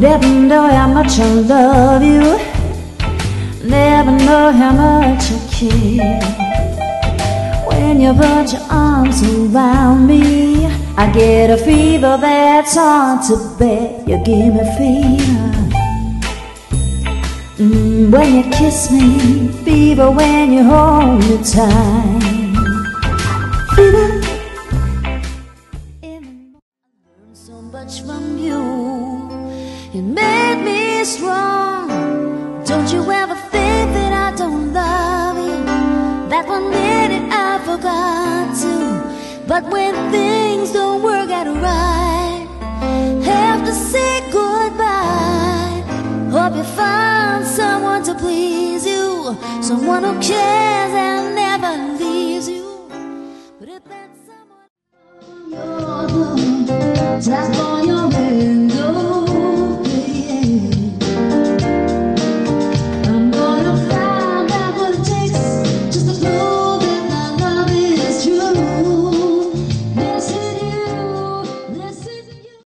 much I love you. Never know how much I care. When you put your arms around me, I get a fever that's hard to bear. You give me fever. Mm, when you kiss me, fever when you hold me tight. Fever. so much from you. It made me strong. Don't you ever think that I don't love you? That one minute I forgot to. But when things don't work out right, have to say goodbye. Hope you find someone to please you, someone who cares and never leaves you. But if that someone you're the that's